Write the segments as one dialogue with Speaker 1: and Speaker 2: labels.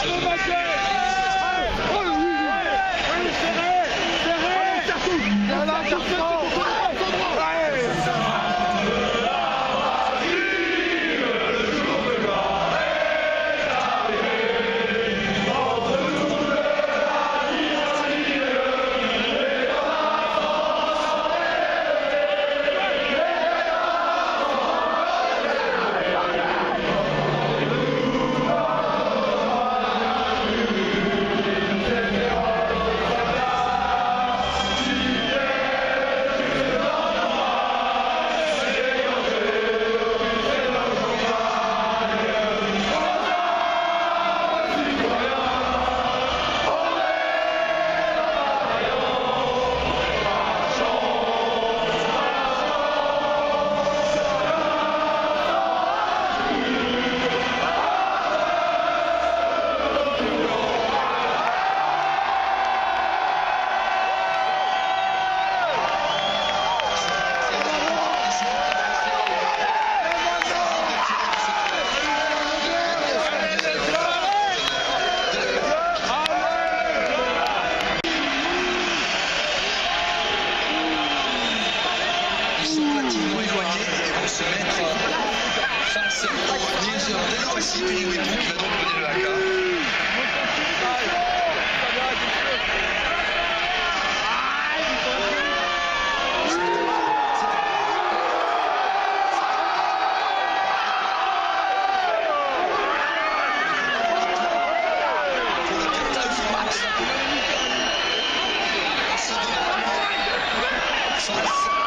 Speaker 1: Alô, Matheus! Sont relativement éloignés et se mettre face au qui va donc le. Pour le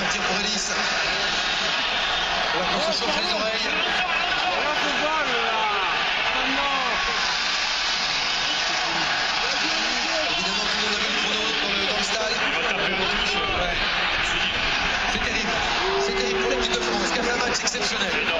Speaker 1: Va sortir pour. On va qu'on se chauffe les oreilles. Évidemment, tout le monde a vu le chrono dans le, stade. Ouais. C'est terrible. C'est terrible pour l'équipe de France qui a fait un match. Exceptionnel.